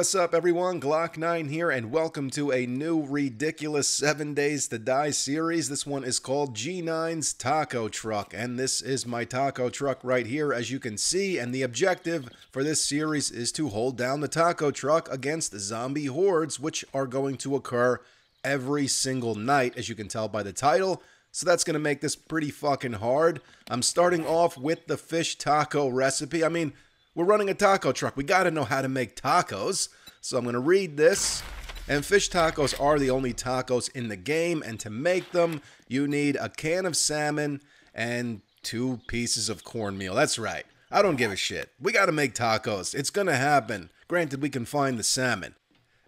What's up, everyone? Glock9 here, and welcome to a new ridiculous 7 Days to Die series. This one is called G9's Taco Truck, and this is my taco truck right here, as you can see. And the objective for this series is to hold down the taco truck against zombie hordes, which are going to occur every single night, as you can tell by the title. So that's going to make this pretty fucking hard. I'm starting off with the fish taco recipe. I mean, we're running a taco truck. We got to know how to make tacos. So I'm going to read this. And fish tacos are the only tacos in the game. And to make them, you need a can of salmon and two pieces of cornmeal. That's right. I don't give a shit. We got to make tacos. It's going to happen. Granted, we can find the salmon.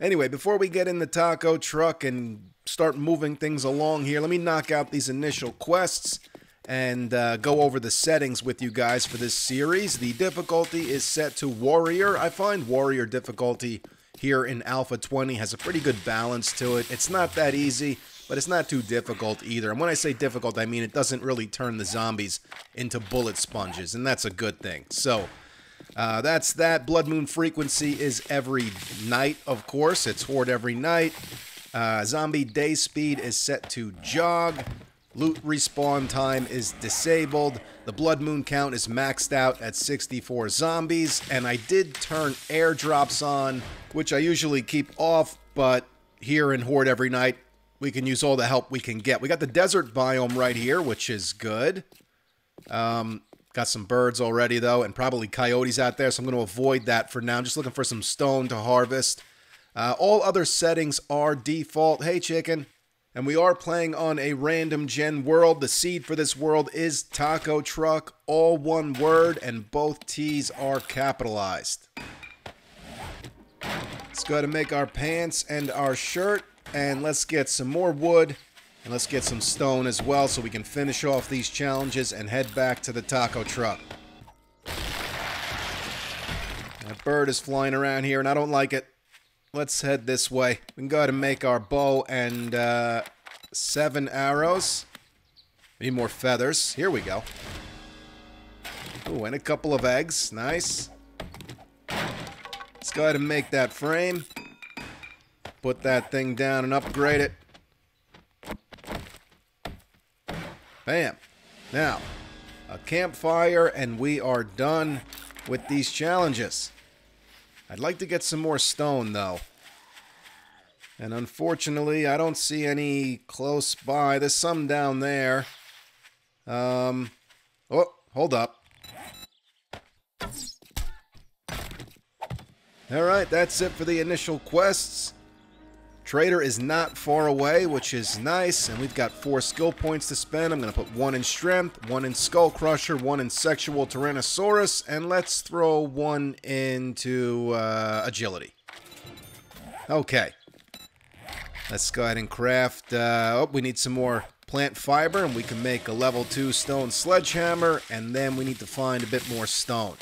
Anyway, before we get in the taco truck and start moving things along here, let me knock out these initial quests and uh, go over the settings with you guys for this series. The difficulty is set to Warrior. I find Warrior difficulty here in Alpha 20 has a pretty good balance to it. It's not that easy, but it's not too difficult either. And when I say difficult, I mean it doesn't really turn the zombies into bullet sponges, and that's a good thing. So, uh, that's that. Blood Moon frequency is every night, of course. It's Horde every night. Uh, zombie day speed is set to jog. Loot respawn time is disabled. The Blood Moon count is maxed out at 64 zombies. And I did turn airdrops on, which I usually keep off, but here in Horde every night, we can use all the help we can get. We got the desert biome right here, which is good. Um, got some birds already, though, and probably coyotes out there, so I'm going to avoid that for now. I'm just looking for some stone to harvest. Uh, all other settings are default. Hey, chicken. And we are playing on a random gen world. The seed for this world is Taco Truck, all one word, and both T's are capitalized. Let's go ahead and make our pants and our shirt, and let's get some more wood, and let's get some stone as well so we can finish off these challenges and head back to the Taco Truck. That bird is flying around here, and I don't like it. Let's head this way. We can go ahead and make our bow and uh, seven arrows. Need more feathers. Here we go. Oh, and a couple of eggs. Nice. Let's go ahead and make that frame. Put that thing down and upgrade it. Bam. Now, a campfire and we are done with these challenges. I'd like to get some more stone, though. And unfortunately, I don't see any close by. There's some down there. Um, oh, hold up. Alright, that's it for the initial quests. Trader is not far away, which is nice, and we've got four skill points to spend. I'm going to put one in Strength, one in Skull Crusher, one in Sexual Tyrannosaurus, and let's throw one into uh, Agility. Okay. Let's go ahead and craft... Uh, oh, we need some more plant fiber, and we can make a level 2 stone sledgehammer, and then we need to find a bit more stone.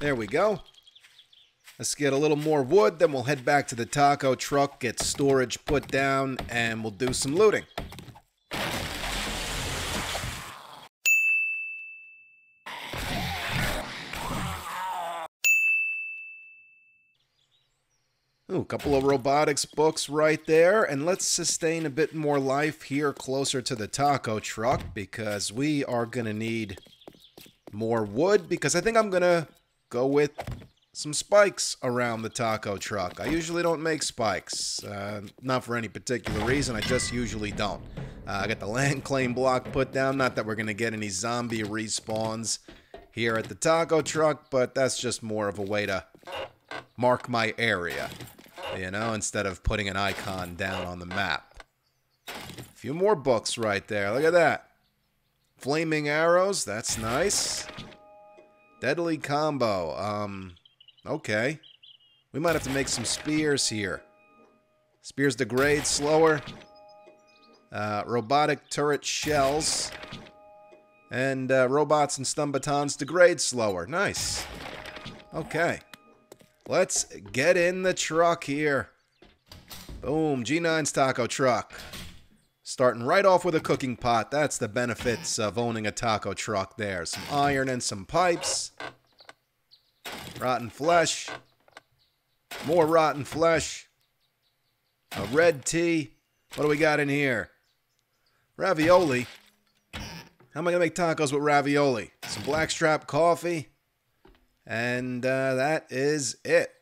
There we go. Let's get a little more wood, then we'll head back to the taco truck, get storage put down, and we'll do some looting. Ooh, a couple of robotics books right there. And let's sustain a bit more life here closer to the taco truck because we are going to need more wood because I think I'm going to go with some spikes around the taco truck. I usually don't make spikes, uh, not for any particular reason, I just usually don't. Uh, I got the land claim block put down, not that we're going to get any zombie respawns here at the taco truck, but that's just more of a way to mark my area, you know, instead of putting an icon down on the map. A few more books right there, look at that. Flaming arrows, that's nice. Deadly combo, um, Okay. We might have to make some spears here. Spears degrade slower. Uh, robotic turret shells. And uh, robots and stun batons degrade slower. Nice. Okay. Let's get in the truck here. Boom. G9's taco truck. Starting right off with a cooking pot. That's the benefits of owning a taco truck there. Some iron and some pipes. Rotten flesh. More rotten flesh. A red tea. What do we got in here? Ravioli. How am I going to make tacos with ravioli? Some blackstrap coffee. And uh, that is it.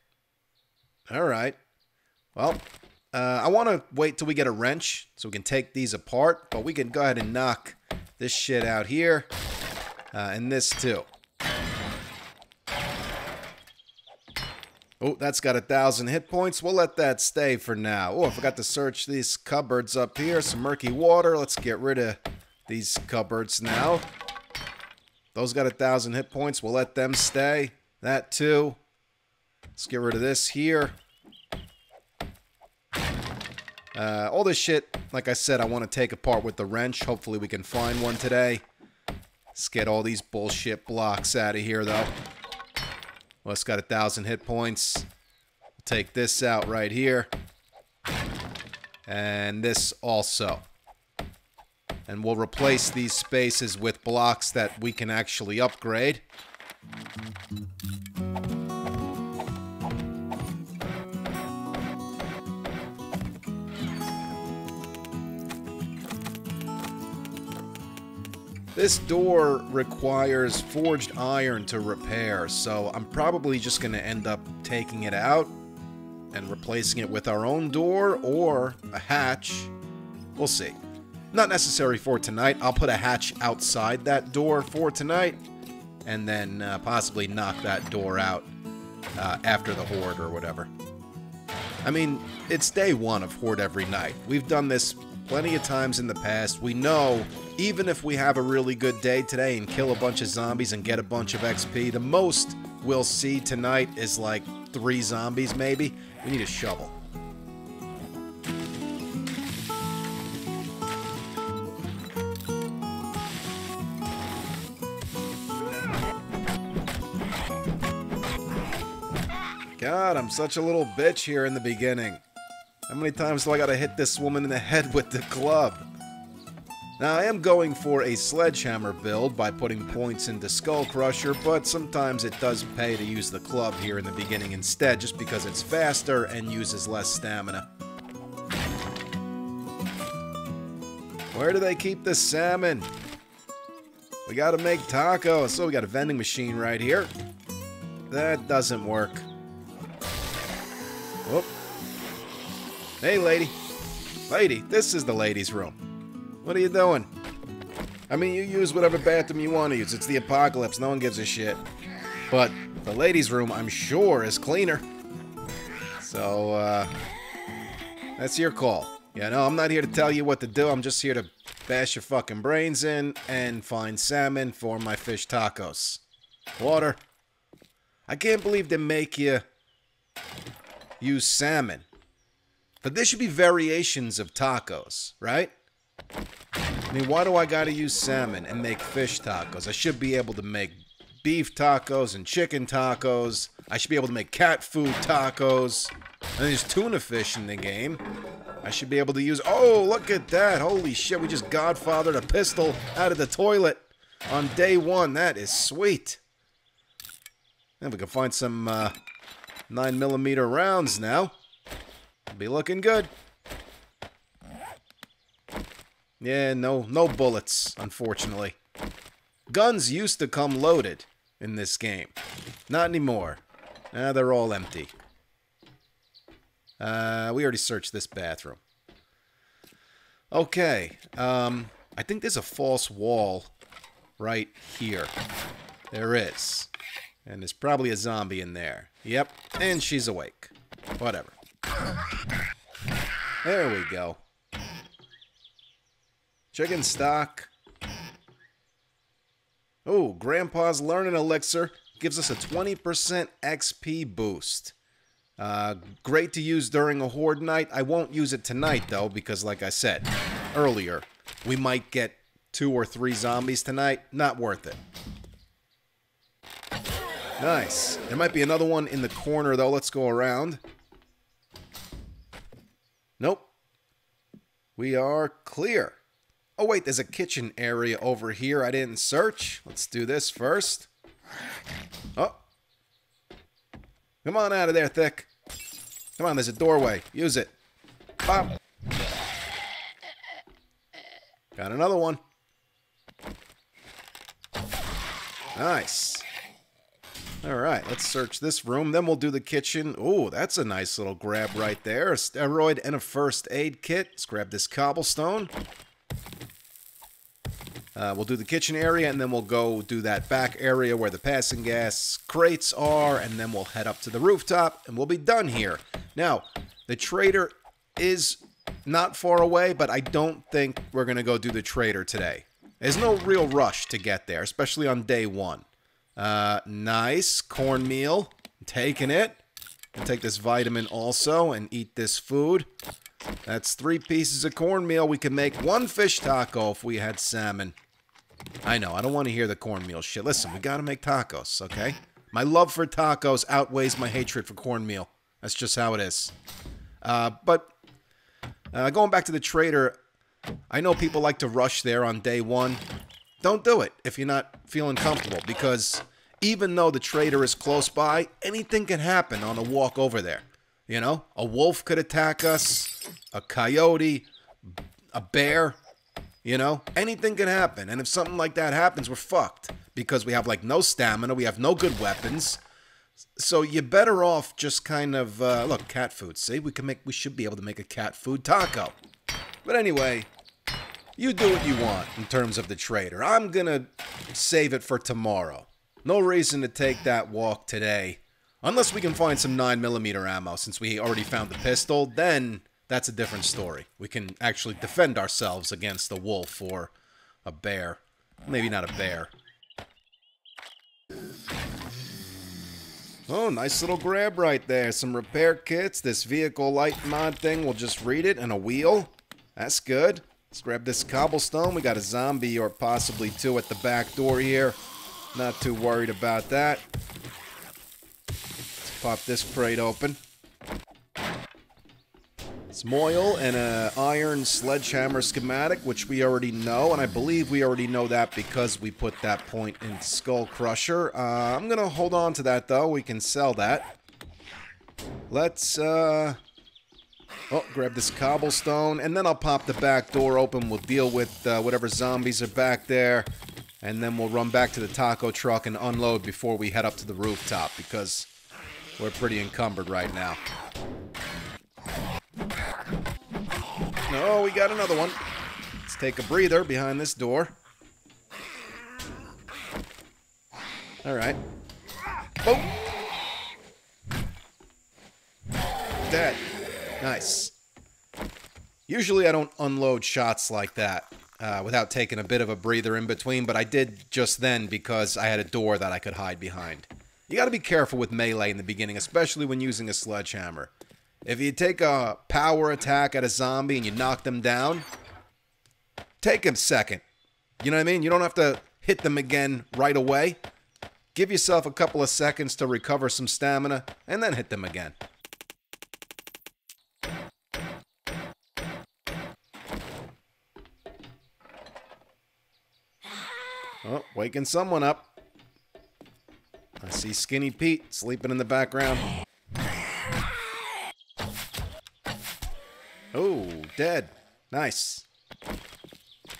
All right. Well, uh, I want to wait till we get a wrench so we can take these apart, but we can go ahead and knock this shit out here uh, and this too. Oh, that's got a thousand hit points. We'll let that stay for now. Oh, I forgot to search these cupboards up here. Some murky water. Let's get rid of these cupboards now. Those got a thousand hit points. We'll let them stay. That too. Let's get rid of this here. Uh, all this shit, like I said, I want to take apart with the wrench. Hopefully we can find one today. Let's get all these bullshit blocks out of here, though. It's got a thousand hit points. take this out right here. And this also. And we'll replace these spaces with blocks that we can actually upgrade. This door requires forged iron to repair, so I'm probably just going to end up taking it out and replacing it with our own door or a hatch. We'll see. Not necessary for tonight. I'll put a hatch outside that door for tonight and then uh, possibly knock that door out uh, after the Horde or whatever. I mean, it's day one of Horde every night. We've done this plenty of times in the past. We know even if we have a really good day today and kill a bunch of zombies and get a bunch of XP, the most we'll see tonight is like three zombies maybe. We need a shovel. God, I'm such a little bitch here in the beginning. How many times do I gotta hit this woman in the head with the club? Now, I am going for a sledgehammer build by putting points into Skull Crusher, but sometimes it does pay to use the club here in the beginning instead, just because it's faster and uses less stamina. Where do they keep the salmon? We gotta make tacos. So we got a vending machine right here. That doesn't work. Whoop. Hey, lady. Lady, this is the ladies' room. What are you doing? I mean, you use whatever bathroom you want to use. It's the apocalypse. No one gives a shit. But the ladies' room, I'm sure, is cleaner. So, uh, that's your call. Yeah, no, I'm not here to tell you what to do. I'm just here to bash your fucking brains in and find salmon for my fish tacos. Water. I can't believe they make you use salmon. But there should be variations of tacos, right? I mean, why do I gotta use salmon and make fish tacos? I should be able to make beef tacos and chicken tacos. I should be able to make cat food tacos. And there's tuna fish in the game. I should be able to use... Oh, look at that. Holy shit, we just godfathered a pistol out of the toilet on day one. That is sweet. And we can find some uh, 9mm rounds now. Be looking good. Yeah, no, no bullets, unfortunately. Guns used to come loaded in this game. Not anymore. Now they're all empty. Uh, we already searched this bathroom. Okay, um, I think there's a false wall right here. There is. And there's probably a zombie in there. Yep, and she's awake. Whatever. There we go. Chicken stock. Oh, Grandpa's Learning Elixir gives us a 20% XP boost. Uh, great to use during a horde night. I won't use it tonight, though, because like I said earlier, we might get two or three zombies tonight. Not worth it. Nice. There might be another one in the corner, though. Let's go around. Nope. we are clear. Oh, wait, there's a kitchen area over here I didn't search. Let's do this first. Oh. Come on out of there, Thick. Come on, there's a doorway. Use it. Pop. Got another one. Nice. All right, let's search this room. Then we'll do the kitchen. Oh, that's a nice little grab right there. A steroid and a first aid kit. Let's grab this cobblestone. Uh, we'll do the kitchen area, and then we'll go do that back area where the Pass-n-Gas crates are, and then we'll head up to the rooftop, and we'll be done here. Now, the trader is not far away, but I don't think we're going to go do the trader today. There's no real rush to get there, especially on day one. Uh, nice. Cornmeal. Taking it. And take this vitamin also and eat this food. That's three pieces of cornmeal. We could make one fish taco if we had salmon. I know, I don't want to hear the cornmeal shit. Listen, we gotta make tacos, okay? My love for tacos outweighs my hatred for cornmeal. That's just how it is. Uh, but uh, going back to the trader, I know people like to rush there on day one. Don't do it if you're not feeling comfortable because even though the trader is close by, anything can happen on a walk over there. You know, a wolf could attack us, a coyote, a bear, you know, anything can happen. And if something like that happens, we're fucked because we have like no stamina, we have no good weapons. So you're better off just kind of uh, look cat food. See, we can make we should be able to make a cat food taco. But anyway, you do what you want in terms of the trader. I'm gonna save it for tomorrow. No reason to take that walk today. Unless we can find some 9mm ammo, since we already found the pistol, then that's a different story. We can actually defend ourselves against a wolf or a bear. Maybe not a bear. Oh, nice little grab right there. Some repair kits. This vehicle light mod thing, we'll just read it. And a wheel. That's good. Let's grab this cobblestone. We got a zombie or possibly two at the back door here. Not too worried about that. Let's pop this crate open. Some oil and an iron sledgehammer schematic, which we already know, and I believe we already know that because we put that point in Skull Crusher. Uh, I'm going to hold on to that, though. We can sell that. Let's, uh... Oh, grab this cobblestone, and then I'll pop the back door open. We'll deal with uh, whatever zombies are back there, and then we'll run back to the taco truck and unload before we head up to the rooftop, because we're pretty encumbered right now. Oh, we got another one. Let's take a breather behind this door. Alright. Boom! Dead. Nice. Usually I don't unload shots like that uh, without taking a bit of a breather in between, but I did just then because I had a door that I could hide behind. You gotta be careful with melee in the beginning, especially when using a sledgehammer. If you take a power attack at a zombie and you knock them down, take a second. You know what I mean? You don't have to hit them again right away. Give yourself a couple of seconds to recover some stamina, and then hit them again. Oh, waking someone up. I see Skinny Pete sleeping in the background. Oh, dead. Nice.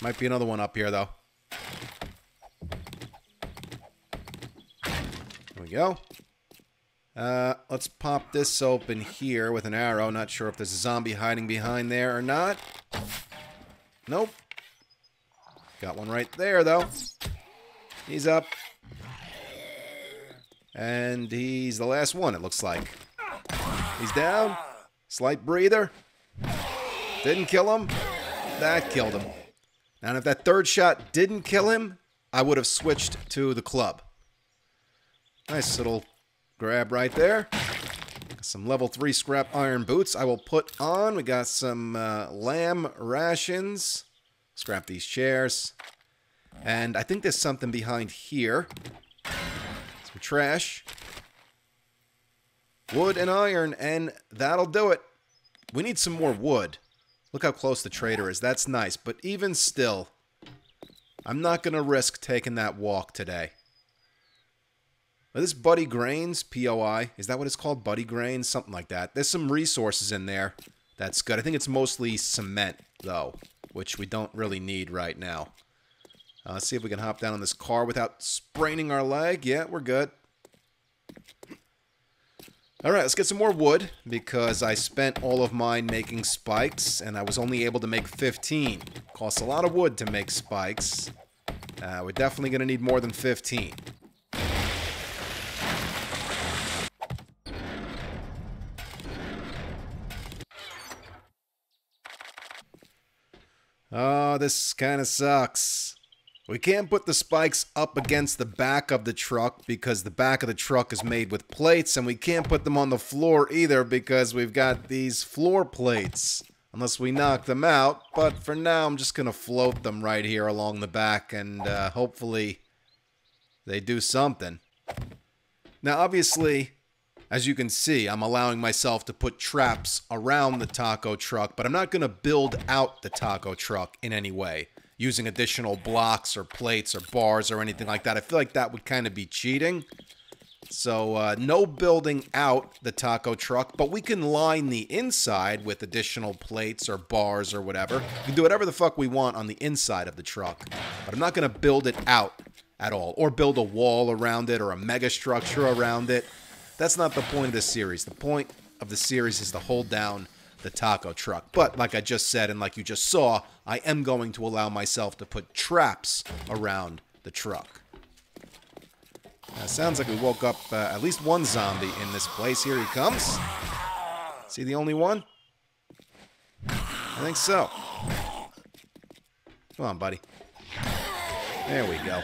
Might be another one up here, though. There we go. Uh, let's pop this open here with an arrow. Not sure if there's a zombie hiding behind there or not. Nope. Got one right there, though. He's up. And he's the last one, it looks like. He's down. Slight breather. Didn't kill him. That killed him. And if that third shot didn't kill him, I would have switched to the club. Nice little grab right there. Some level 3 scrap iron boots I will put on. We got some uh, lamb rations. Scrap these chairs. And I think there's something behind here. Some trash. Wood and iron, and that'll do it. We need some more wood. Look how close the trader is. That's nice. But even still, I'm not going to risk taking that walk today. Are this Buddy Grains, P-O-I? Is that what it's called? Buddy Grains? Something like that. There's some resources in there. That's good. I think it's mostly cement, though, which we don't really need right now. Uh, let's see if we can hop down on this car without spraining our leg. Yeah, we're good. All right, let's get some more wood because I spent all of mine making spikes and I was only able to make 15. Costs a lot of wood to make spikes. Uh, we're definitely going to need more than 15. Oh, this kind of sucks. We can't put the spikes up against the back of the truck because the back of the truck is made with plates, and we can't put them on the floor either because we've got these floor plates. Unless we knock them out, but for now I'm just going to float them right here along the back and uh, hopefully they do something. Now obviously, as you can see, I'm allowing myself to put traps around the taco truck, but I'm not going to build out the taco truck in any way using additional blocks or plates or bars or anything like that. I feel like that would kind of be cheating. So uh, no building out the taco truck, but we can line the inside with additional plates or bars or whatever. We can do whatever the fuck we want on the inside of the truck, but I'm not going to build it out at all or build a wall around it or a mega structure around it. That's not the point of this series. The point of the series is to hold down the taco truck. But like I just said and like you just saw, I am going to allow myself to put traps around the truck. Uh, sounds like we woke up uh, at least one zombie in this place. Here he comes. Is he the only one? I think so. Come on, buddy. There we go.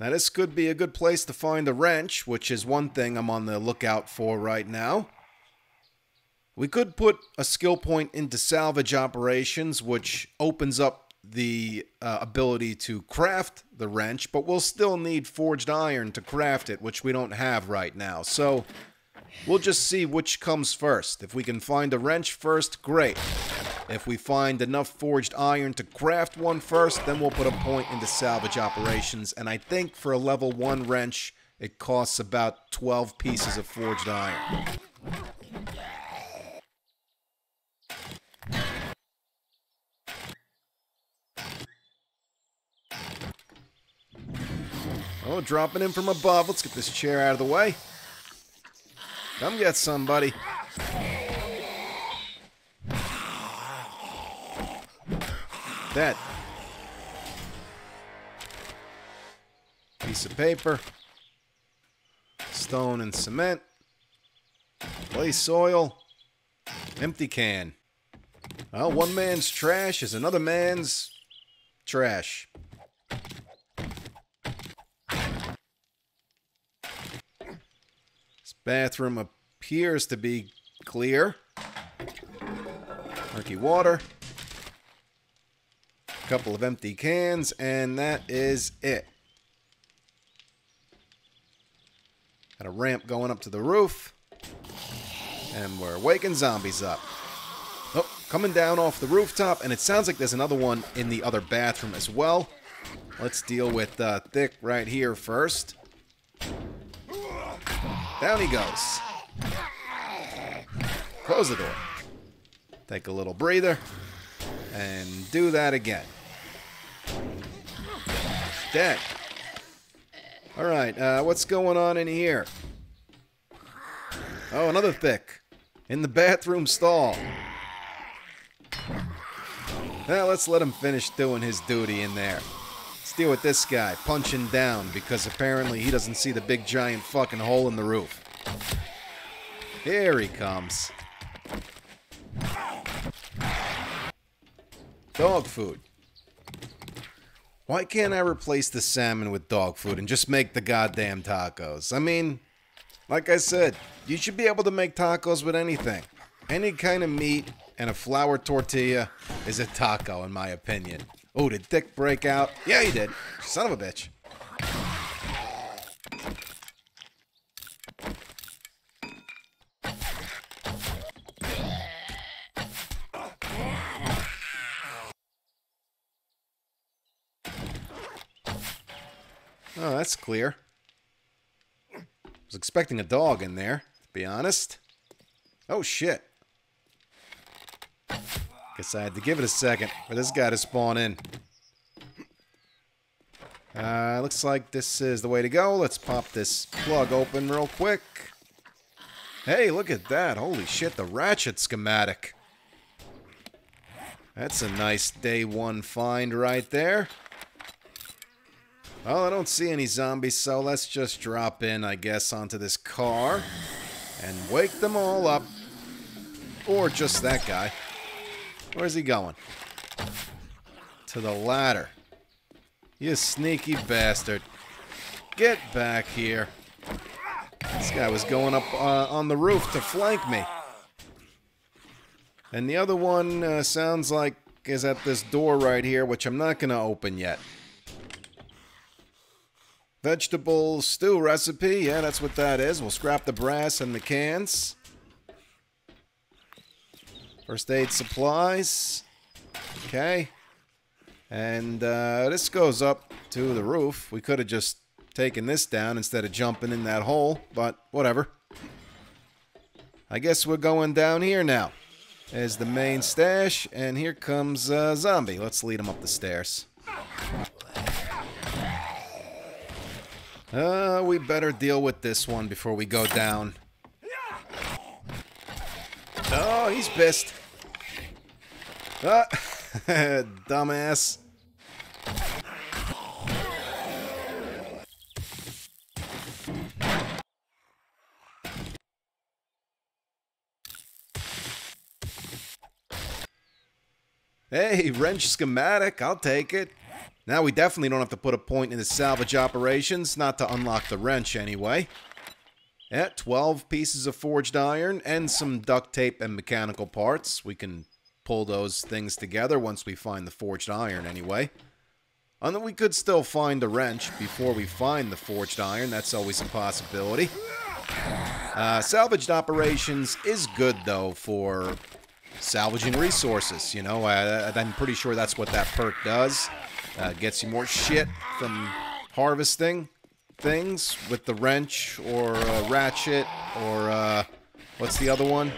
Now, this could be a good place to find a wrench, which is one thing I'm on the lookout for right now. We could put a skill point into salvage operations, which opens up the uh, ability to craft the wrench, but we'll still need forged iron to craft it, which we don't have right now. So we'll just see which comes first. If we can find a wrench first, great. If we find enough forged iron to craft one first, then we'll put a point into salvage operations. And I think for a level 1 wrench, it costs about 12 pieces of forged iron. Oh, dropping in from above. Let's get this chair out of the way. Come get somebody. That. Piece of paper. Stone and cement. Clay soil. Empty can. Well, one man's trash is another man's trash. This Bathroom appears to be clear. Murky water. Couple of empty cans, and that is it. Got a ramp going up to the roof. And we're waking zombies up. Oh, coming down off the rooftop, and it sounds like there's another one in the other bathroom as well. Let's deal with uh, Thick right here first. Down he goes. Close the door. Take a little breather. And do that again. Dead. Alright, uh, what's going on in here? Oh, another thick. In the bathroom stall. Well, let's let him finish doing his duty in there. Let's deal with this guy punching down because apparently he doesn't see the big giant fucking hole in the roof. Here he comes. Dog food. Why can't I replace the salmon with dog food and just make the goddamn tacos? I mean, like I said, you should be able to make tacos with anything. Any kind of meat and a flour tortilla is a taco, in my opinion. Oh, did Dick break out? Yeah, he did. Son of a bitch. Oh, that's clear. I was expecting a dog in there, to be honest. Oh, shit. Guess I had to give it a second for this guy to spawn in. Uh, looks like this is the way to go. Let's pop this plug open real quick. Hey, look at that. Holy shit, the ratchet schematic. That's a nice day one find right there. Well, I don't see any zombies, so let's just drop in, I guess, onto this car and wake them all up. Or just that guy. Where's he going? To the ladder. You sneaky bastard. Get back here. This guy was going up uh, on the roof to flank me. And the other one uh, sounds like is at this door right here, which I'm not going to open yet. Vegetable stew recipe. Yeah, that's what that is. We'll scrap the brass and the cans. First aid supplies. Okay. And uh, this goes up to the roof. We could have just taken this down instead of jumping in that hole, but whatever. I guess we're going down here now. There's the main stash, and here comes uh, Zombie. Let's lead him up the stairs. Uh, we better deal with this one before we go down. Oh, he's pissed. Ah, dumbass. Hey, wrench schematic, I'll take it. Now we definitely don't have to put a point in the salvage operations, not to unlock the wrench anyway. Yeah, 12 pieces of forged iron and some duct tape and mechanical parts. We can pull those things together once we find the forged iron anyway. And we could still find the wrench before we find the forged iron. That's always a possibility. Uh, salvaged operations is good, though, for salvaging resources. You know, I, I'm pretty sure that's what that perk does. Uh, gets you more shit from harvesting things with the wrench or uh, ratchet or uh, what's the other one?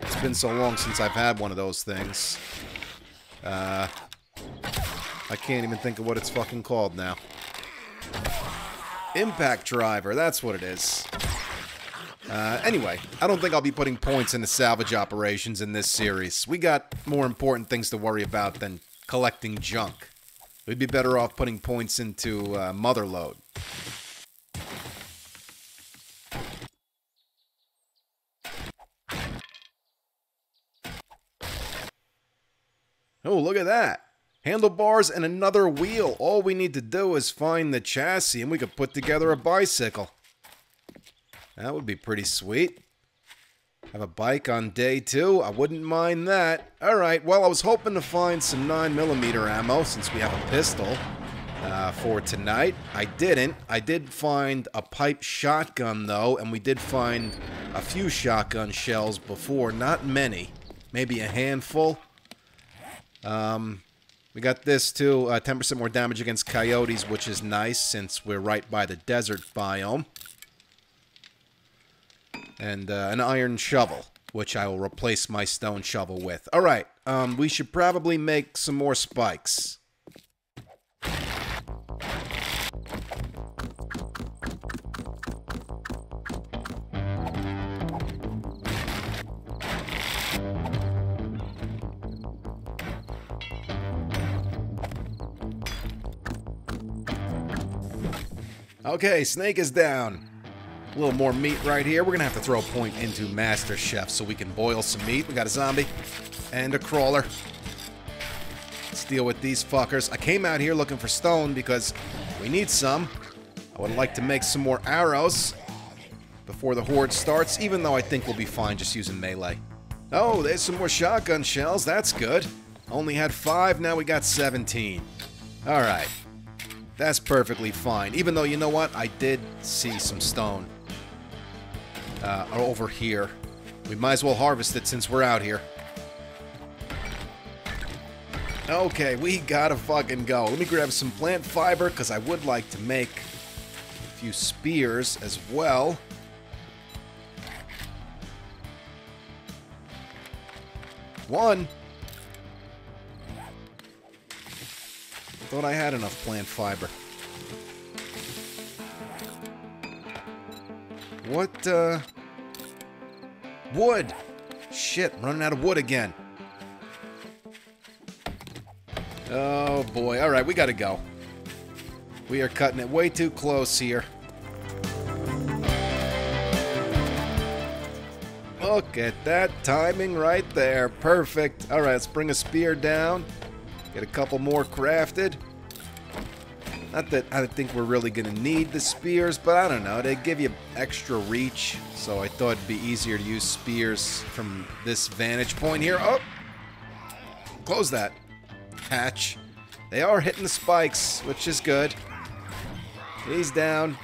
It's been so long since I've had one of those things. Uh, I can't even think of what it's fucking called now. Impact driver, that's what it is. Uh, anyway, I don't think I'll be putting points into salvage operations in this series. We got more important things to worry about than collecting junk. We'd be better off putting points into uh, Motherlode. Oh, look at that. Handlebars and another wheel. All we need to do is find the chassis and we could put together a bicycle. That would be pretty sweet. Have a bike on day two. I wouldn't mind that. Alright, well, I was hoping to find some 9mm ammo since we have a pistol uh, for tonight. I didn't. I did find a pipe shotgun, though, and we did find a few shotgun shells before. Not many. Maybe a handful. Um, we got this, too. 10% uh, more damage against coyotes, which is nice since we're right by the desert biome and uh, an iron shovel, which I will replace my stone shovel with. All right, um, we should probably make some more spikes. Okay, snake is down. A little more meat right here. We're going to have to throw a point into Master Chef so we can boil some meat. We got a zombie and a crawler. Let's deal with these fuckers. I came out here looking for stone because we need some. I would like to make some more arrows before the horde starts, even though I think we'll be fine just using melee. Oh, there's some more shotgun shells. That's good. Only had five, now we got 17. Alright. That's perfectly fine. Even though, you know what? I did see some stone uh, are over here. We might as well harvest it since we're out here. Okay, we gotta fucking go. Let me grab some plant fiber because I would like to make a few spears as well. One. Thought I had enough plant fiber. What, uh... Wood! Shit, running out of wood again. Oh boy. Alright, we gotta go. We are cutting it way too close here. Look at that timing right there. Perfect. Alright, let's bring a spear down. Get a couple more crafted. Not that I think we're really going to need the spears, but I don't know. They give you extra reach, so I thought it'd be easier to use spears from this vantage point here. Oh! Close that hatch. They are hitting the spikes, which is good. He's down.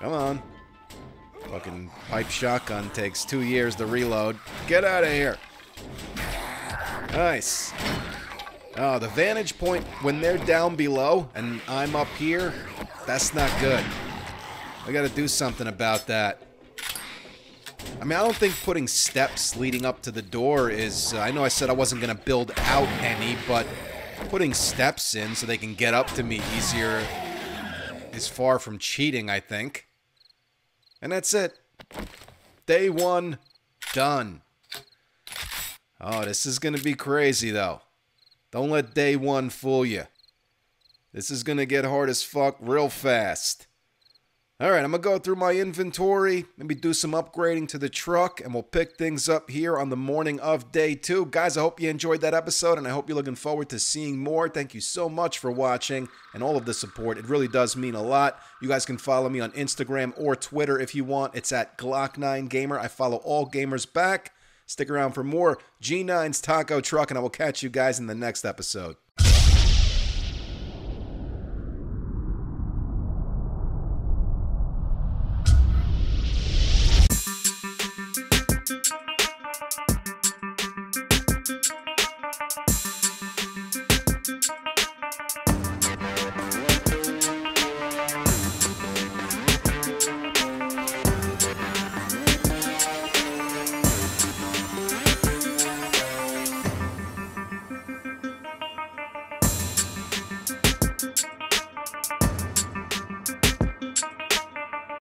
Come on. Fucking pipe shotgun takes two years to reload. Get out of here. Nice. Oh, the vantage point when they're down below and I'm up here, that's not good. I gotta do something about that. I mean, I don't think putting steps leading up to the door is... Uh, I know I said I wasn't gonna build out any, but putting steps in so they can get up to me easier is far from cheating, I think. And that's it. Day one, done. Oh, this is going to be crazy, though. Don't let day one fool you. This is going to get hard as fuck real fast. Alright, I'm going to go through my inventory, maybe do some upgrading to the truck, and we'll pick things up here on the morning of day two. Guys, I hope you enjoyed that episode, and I hope you're looking forward to seeing more. Thank you so much for watching and all of the support. It really does mean a lot. You guys can follow me on Instagram or Twitter if you want. It's at Glock9Gamer. I follow all gamers back. Stick around for more G9's Taco Truck, and I will catch you guys in the next episode.